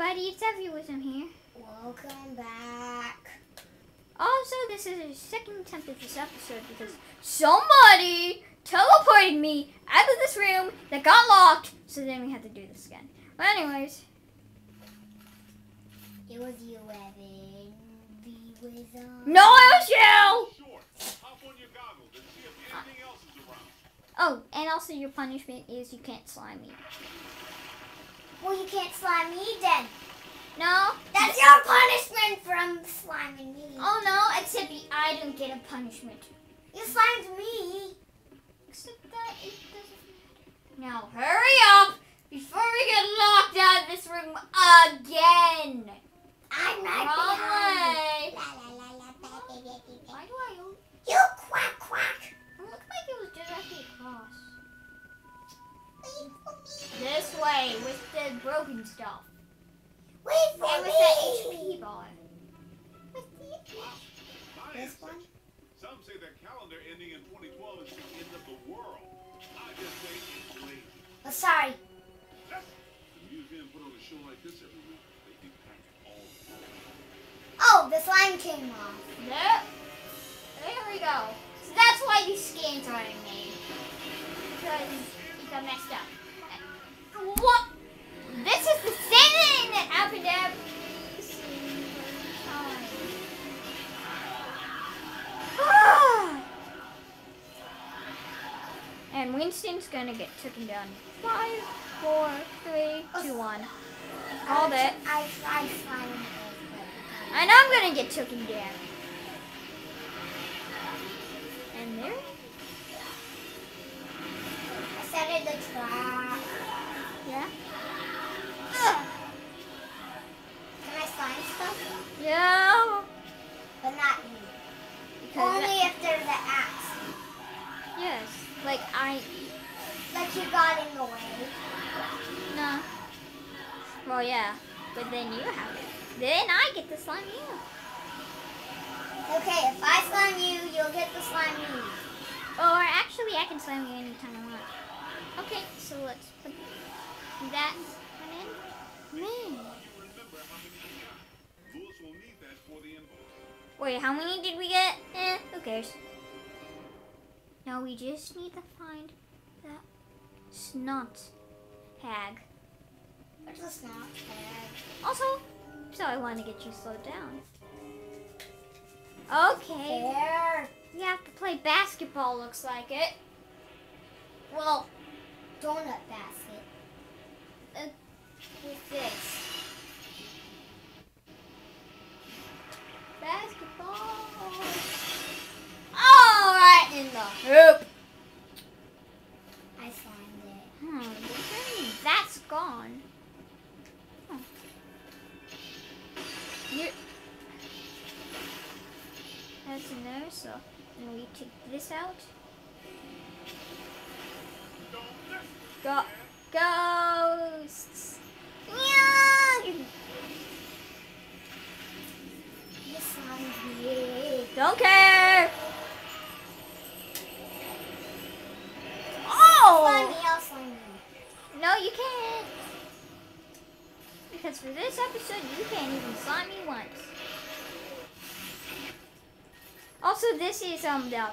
everybody, it's EvieWism here. Welcome back. Also, this is the second attempt at this episode because somebody teleported me out of this room that got locked, so then we had to do this again. But anyways, It was you, Evan. The wizard. Uh, no, it was you! Sure. Hop on your goggles and see if anything else is around. Oh, and also your punishment is you can't slime me. Well, you can't slime me then. No? That's your punishment from sliming me. Oh no, except I don't get a punishment. You slimed me. Except that it doesn't matter. Now hurry up before we get locked out of this room again. I'm right Wrong behind way. La, la, la, show like this every week. They think back all the time. Oh, the slime came off. There. There we go. So that's why these scans aren't made. Because it got messed up. What? This is the same thing that happened every single time. Ah! and Winston's gonna get taken down. Five, four, three, two, one. Called it. I sliming it. And I'm gonna get taken down. And there. I it the trap. Yeah. Ugh. Can I slime stuff? Yeah. Well, yeah, but then you have it. Then I get to slime you. Okay, if I slime you, you'll get the slime me. Or actually, I can slime you anytime I want. Okay, so let's put that one in. Man. You remember how many you got. Louis will need that for the invoice. Wait, how many did we get? Eh, who cares? No, we just need to find that snot hag. The snot hag? Also, so I want to get you slowed down. Okay, There. we have to play basketball, looks like it. Well, Donut basket. uh, with this. Basketball. All right, in the hoop. I slimed it. Hmm, that's gone. You're... That's uh, in there, so then we take this out. Go ghosts. Yeah. You slimed me. Don't care. Slime Oh! me, I'll slime you. No, you can't. Because for this episode, you can't even slime me once. Also, this is um the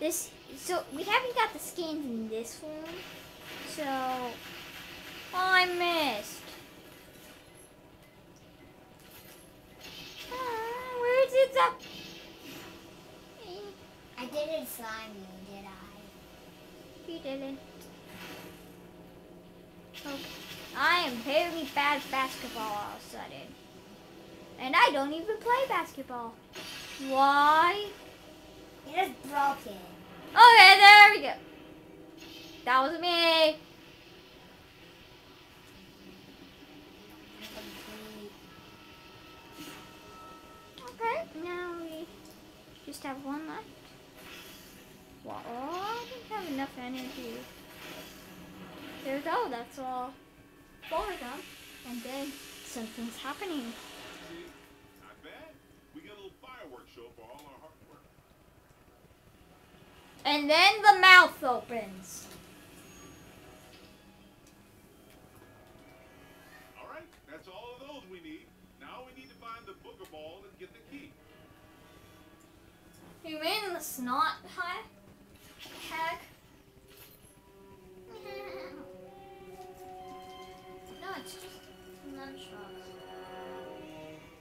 this so we haven't got the skins in this form, so oh, I missed. Ah, where's it up? I didn't slime you, did I? You didn't. Okay. I am very bad at basketball all of a sudden. And I don't even play basketball. Why? You're broken. Okay, there we go. That was me. Okay, now we just have one left. Well, I don't have enough energy. There we go, that's all four of them. And then something's happening. See, not bad. We get a little fireworks show for all our hard work. And then the mouth opens. All right, that's all of those we need. Now we need to find the booger ball and get the key. You mean the snot? Nunchucks.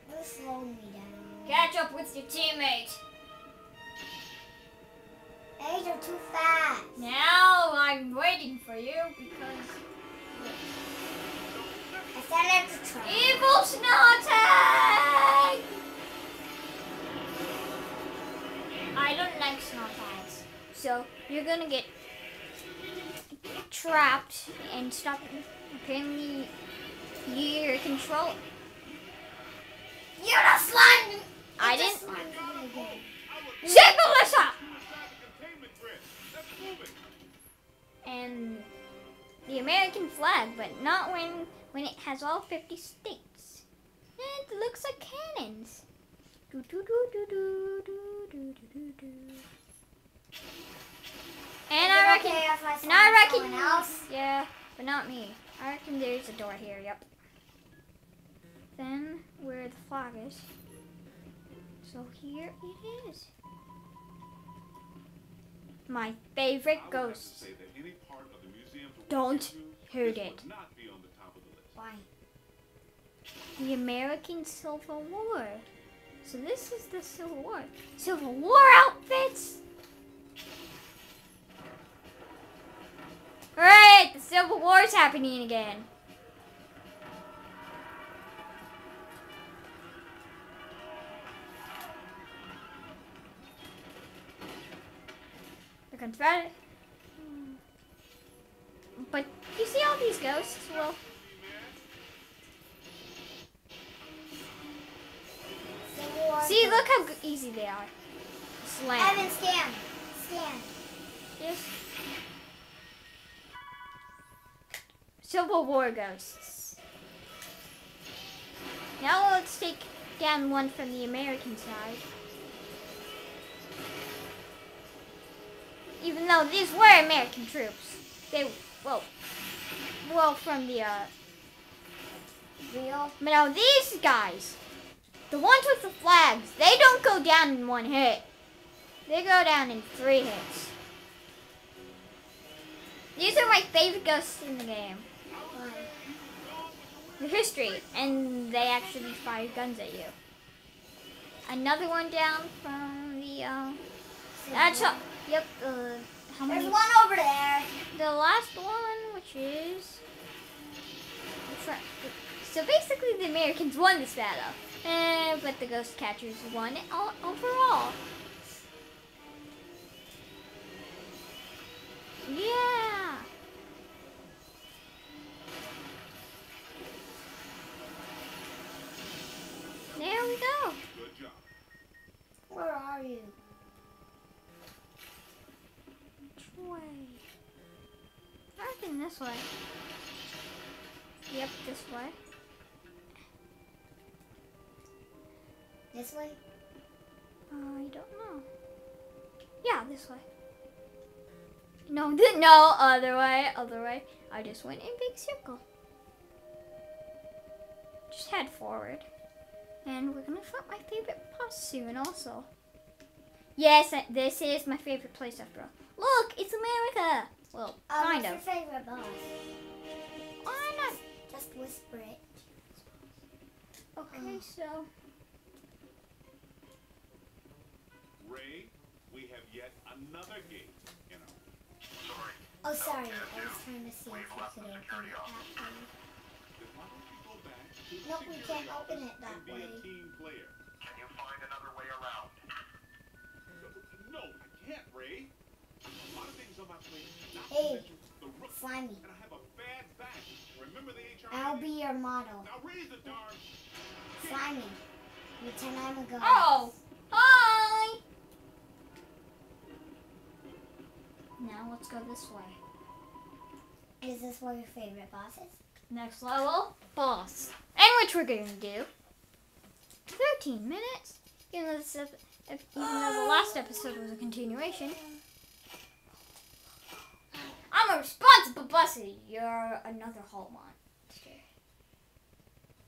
You slowed me down. Catch up with your teammate. Hey, you're too fast. Now I'm waiting for you because I started to try. evil snot hag. I don't like snowtags, so you're gonna get trapped and stop. Apparently, your control. You're the slime. I didn't. slimed me again. Shake Melissa! The containment grid. Let's move it. and the American flag, but not when when it has all 50 states. It looks like cannons. Do, do, do, do, do, do, do, do, do, do. And I reckon, okay and I reckon, else? yeah, but not me. I reckon there's a door here. Yep. Then where the flag is. So here it is. My favorite I would have to ghost. say that any part of the museum to walk Don't hurt it. not be on the top of the list. Why? The American Civil War. So this is the Civil War. Civil War outfits. Alright, the Civil War is happening again. The Confederate. But you see all these ghosts? Well, See, look how easy they are. Slam. Evan, stand. Stand. Yes. Civil War ghosts. Now let's take down one from the American side. Even though these were American troops, they well, well from the uh. Real. But now these guys, the ones with the flags, they don't go down in one hit. They go down in three hits. These are my favorite ghosts in the game. The history, and they actually fire guns at you. Another one down from the uh, that's Civil a, yep. Uh, how There's one over there. The last one, which is. So basically, the Americans won this battle, eh, but the Ghost Catchers won it all overall. Yeah. There we go. Good job. Where are you? Which way? I think this way. Yep, this way. This way? I don't know. Yeah, this way. No, no, other way, other way. I just went in big circle. Just head forward. And we're gonna find my favorite boss soon also. Yes, uh, this is my favorite place after all. Look, it's America! Well, Um, kind what's of. your favorite boss? Why not? Just whisper it. Okay, so Ray, we have yet another gate in our Oh, sorry. I was trying to see if we could open it back to the No, we can't open it that and be way. a team player. Can you find another way around? No, I can't, Ray. A lot of things on my plate. Hey, the rook, slimy. And I have a bad back. Remember the HR? I'll be your model. Now raise the darn. Slimy. Pretend I'm a ghost. Oh! Hi! Now let's go this way. Is this one of your favorite bosses? Next level, boss. And which we're going to do. 13 minutes. Even though, this, even though the last episode was a continuation. I'm a responsible bossy. You're another hall monster.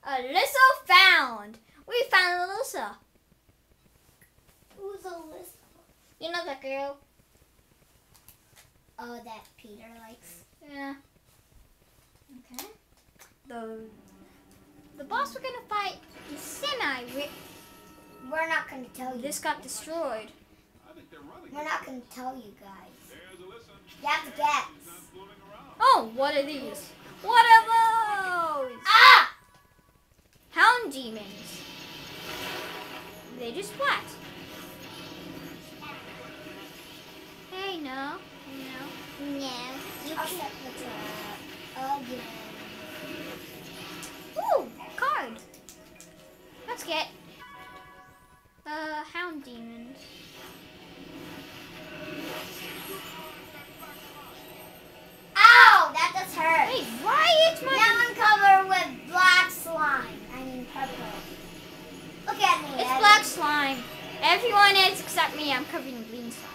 Ilyssa found. We found Ilyssa. Who's Ilyssa? You know that girl? Oh, that Peter likes. Yeah. Okay. The the boss we're gonna fight is Semi. We, We're not gonna tell you. this got destroyed. I think they're running. We're not gonna tell you guys. There's Ilyssa. You have to guess. She's not fooling around. Oh, what are these? What are those? Ah! Hound demons. They just what? Hey, no. No. No. You Okay. set the trap again. Ooh, card. Let's get uh hound demons. Ow! That does hurt. Hey, why it's my Now I'm covered with black slime. I mean purple. Look at me. It's Eddie. black slime. Everyone is except me. I'm covered in green slime.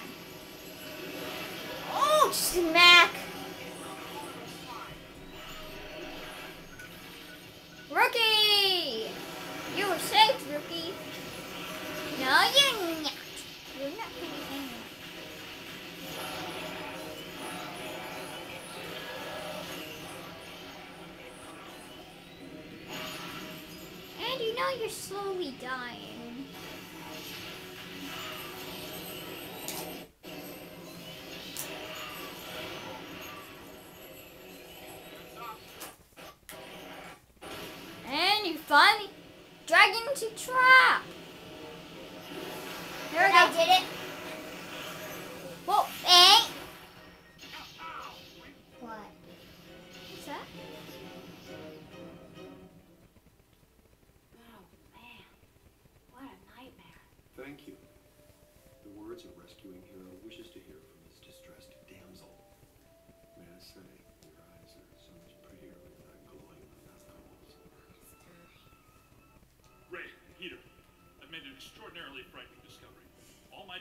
Oh, smack! You're dying. And you finally drag into trap. Here we I go. did it.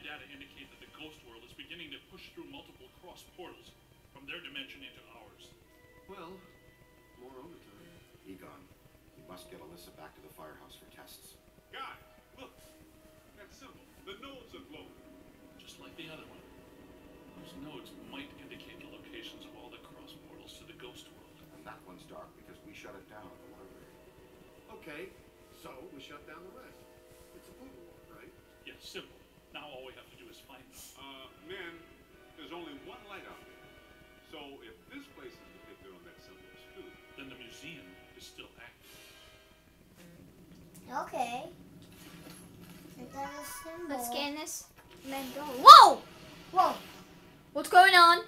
Data indicate that the ghost world is beginning to push through multiple cross portals from their dimension into ours. Well, more overtime. Egon, you must get Ilyssa back to the firehouse for tests. Guy, look. That symbol. The nodes are glowing. Just like the other one. Those nodes might indicate the locations of all the cross portals to the ghost world. And that one's dark because we shut it down at the library. Okay, so we shut down the rest. It's a poodle walk, right? Yes, simple. Now all we have to do is find them. Uh, there's only one light out there. So if this place is depicted on that symbol as food, then the museum is still active. Okay. Let's scan this. Go. Whoa! Whoa! What's going on?